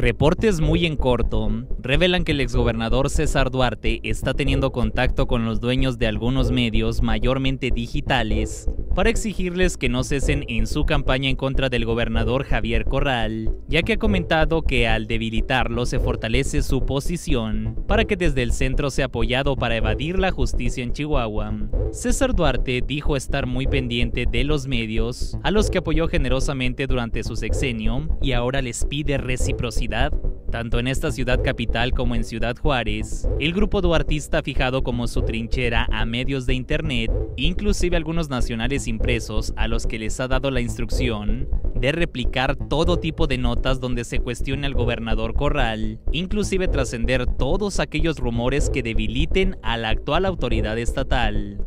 Reportes muy en corto revelan que el exgobernador César Duarte está teniendo contacto con los dueños de algunos medios mayormente digitales para exigirles que no cesen en su campaña en contra del gobernador Javier Corral, ya que ha comentado que al debilitarlo se fortalece su posición para que desde el centro sea apoyado para evadir la justicia en Chihuahua. César Duarte dijo estar muy pendiente de los medios, a los que apoyó generosamente durante su sexenio, y ahora les pide reciprocidad tanto en esta ciudad capital como en Ciudad Juárez, el grupo duartista ha fijado como su trinchera a medios de internet, inclusive algunos nacionales impresos a los que les ha dado la instrucción de replicar todo tipo de notas donde se cuestione al gobernador Corral, inclusive trascender todos aquellos rumores que debiliten a la actual autoridad estatal.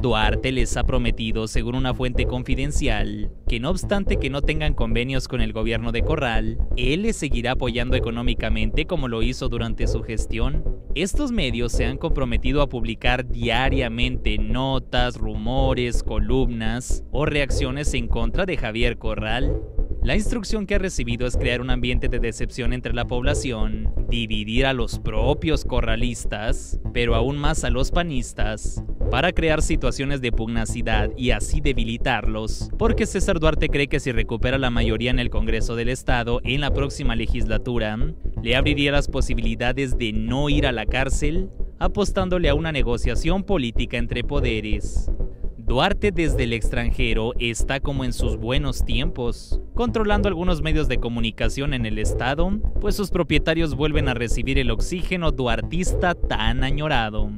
Duarte les ha prometido, según una fuente confidencial, que no obstante que no tengan convenios con el gobierno de Corral, él les seguirá apoyando económicamente como lo hizo durante su gestión. Estos medios se han comprometido a publicar diariamente notas, rumores, columnas o reacciones en contra de Javier Corral. La instrucción que ha recibido es crear un ambiente de decepción entre la población, dividir a los propios corralistas, pero aún más a los panistas, para crear situaciones de pugnacidad y así debilitarlos, porque César Duarte cree que si recupera la mayoría en el Congreso del Estado en la próxima legislatura, le abriría las posibilidades de no ir a la cárcel, apostándole a una negociación política entre poderes. Duarte desde el extranjero está como en sus buenos tiempos, controlando algunos medios de comunicación en el estado, pues sus propietarios vuelven a recibir el oxígeno duartista tan añorado.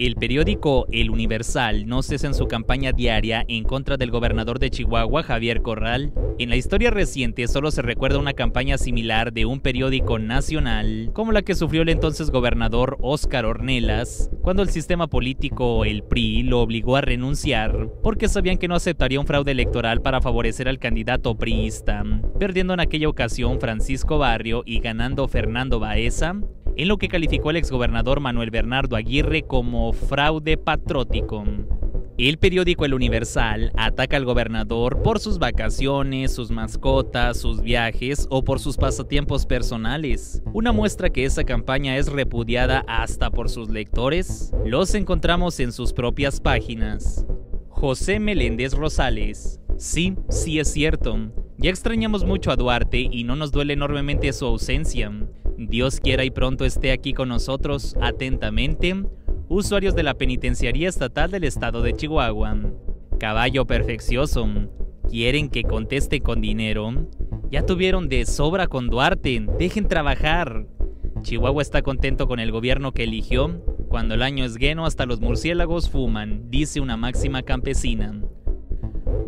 El periódico El Universal no cesa en su campaña diaria en contra del gobernador de Chihuahua, Javier Corral. En la historia reciente solo se recuerda una campaña similar de un periódico nacional, como la que sufrió el entonces gobernador Óscar Ornelas, cuando el sistema político, el PRI, lo obligó a renunciar, porque sabían que no aceptaría un fraude electoral para favorecer al candidato priista, perdiendo en aquella ocasión Francisco Barrio y ganando Fernando Baeza, en lo que calificó el exgobernador Manuel Bernardo Aguirre como fraude patriótico. El periódico El Universal ataca al gobernador por sus vacaciones, sus mascotas, sus viajes o por sus pasatiempos personales. Una muestra que esa campaña es repudiada hasta por sus lectores, los encontramos en sus propias páginas. José Meléndez Rosales. Sí, sí es cierto. Ya extrañamos mucho a Duarte y no nos duele enormemente su ausencia. Dios quiera y pronto esté aquí con nosotros, atentamente, usuarios de la Penitenciaría Estatal del Estado de Chihuahua. Caballo perfeccioso, ¿quieren que conteste con dinero? Ya tuvieron de sobra con Duarte, dejen trabajar. Chihuahua está contento con el gobierno que eligió. Cuando el año es lleno hasta los murciélagos fuman, dice una máxima campesina.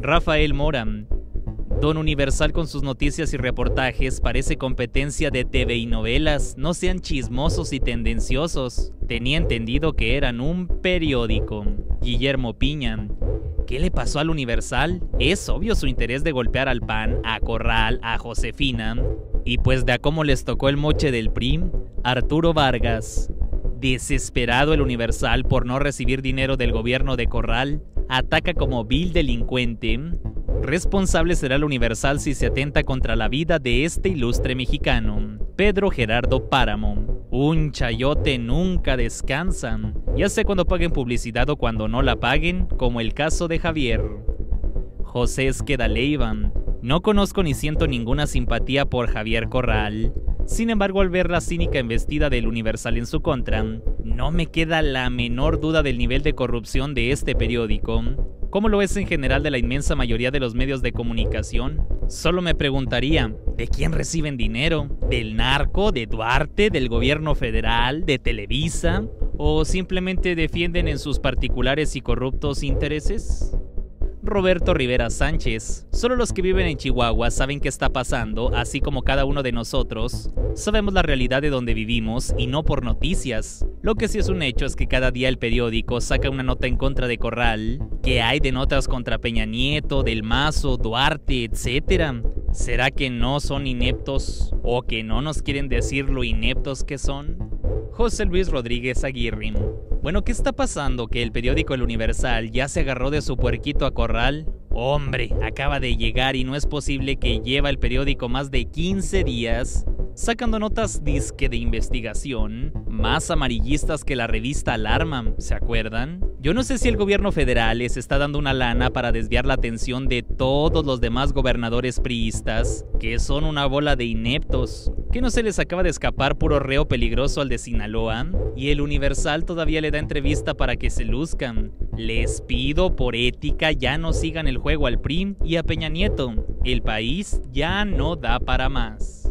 Rafael Mora, Don Universal con sus noticias y reportajes parece competencia de TV y novelas, no sean chismosos y tendenciosos. Tenía entendido que eran un periódico. Guillermo Piña. ¿Qué le pasó al Universal? Es obvio su interés de golpear al PAN, a Corral, a Josefina. Y pues de a cómo les tocó el moche del PRI, Arturo Vargas. Desesperado el Universal por no recibir dinero del gobierno de Corral, ataca como vil delincuente Responsable será el Universal si se atenta contra la vida de este ilustre mexicano, Pedro Gerardo Páramo. Un chayote nunca descansa, ya sea cuando paguen publicidad o cuando no la paguen, como el caso de Javier. José Esqueda. No conozco ni siento ninguna simpatía por Javier Corral. Sin embargo, al ver la cínica embestida del Universal en su contra, no me queda la menor duda del nivel de corrupción de este periódico como lo es en general de la inmensa mayoría de los medios de comunicación. Solo me preguntaría, ¿de quién reciben dinero? ¿Del narco? ¿De Duarte? ¿Del gobierno federal? ¿De Televisa? ¿O simplemente defienden en sus particulares y corruptos intereses? Roberto Rivera Sánchez. Solo los que viven en Chihuahua saben qué está pasando, así como cada uno de nosotros. Sabemos la realidad de donde vivimos y no por noticias. Lo que sí es un hecho es que cada día el periódico saca una nota en contra de Corral, que hay de notas contra Peña Nieto, Del Mazo, Duarte, etc. ¿Será que no son ineptos o que no nos quieren decir lo ineptos que son? José Luis Rodríguez Aguirre. Bueno, ¿qué está pasando? Que el periódico El Universal ya se agarró de su puerquito a corral. Hombre, acaba de llegar y no es posible que lleva el periódico más de 15 días sacando notas disque de investigación, más amarillistas que la revista Alarma, ¿se acuerdan? Yo no sé si el gobierno federal les está dando una lana para desviar la atención de todos los demás gobernadores priistas, que son una bola de ineptos, que no se les acaba de escapar puro reo peligroso al de Sinaloa, y el Universal todavía le da entrevista para que se luzcan. Les pido por ética ya no sigan el juego al PRI y a Peña Nieto. El país ya no da para más.